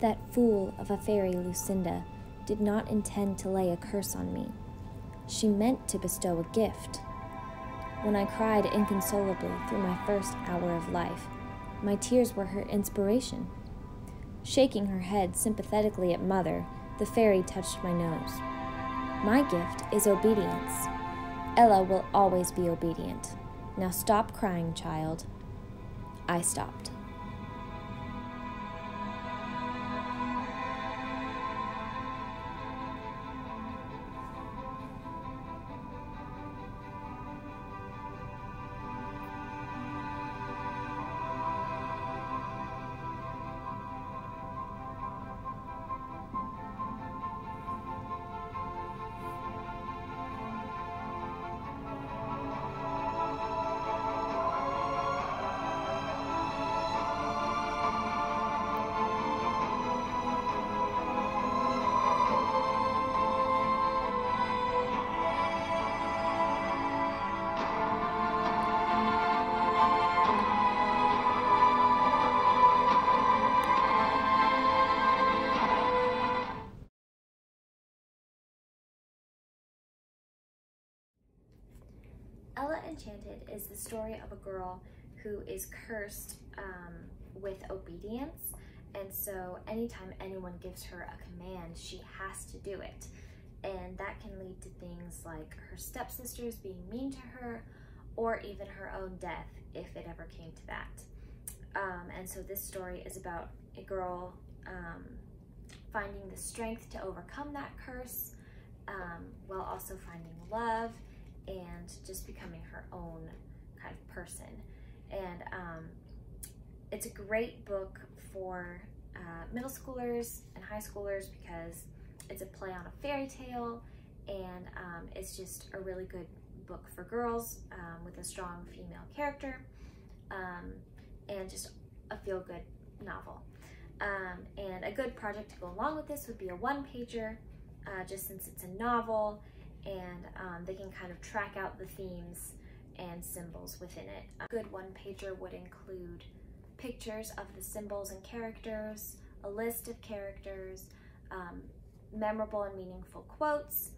That fool of a fairy, Lucinda, did not intend to lay a curse on me. She meant to bestow a gift. When I cried inconsolably through my first hour of life, my tears were her inspiration. Shaking her head sympathetically at Mother, the fairy touched my nose. My gift is obedience. Ella will always be obedient. Now stop crying, child. I stopped. Ella Enchanted is the story of a girl who is cursed um, with obedience. And so anytime anyone gives her a command, she has to do it. And that can lead to things like her stepsisters being mean to her or even her own death if it ever came to that. Um, and so this story is about a girl um, finding the strength to overcome that curse um, while also finding love and just becoming her own kind of person. And um, it's a great book for uh, middle schoolers and high schoolers because it's a play on a fairy tale and um, it's just a really good book for girls um, with a strong female character um, and just a feel-good novel. Um, and a good project to go along with this would be a one-pager, uh, just since it's a novel and um, they can kind of track out the themes and symbols within it. A good one-pager would include pictures of the symbols and characters, a list of characters, um, memorable and meaningful quotes,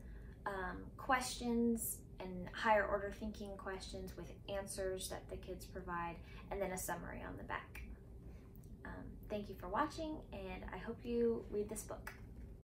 um, questions and higher order thinking questions with answers that the kids provide, and then a summary on the back. Um, thank you for watching, and I hope you read this book.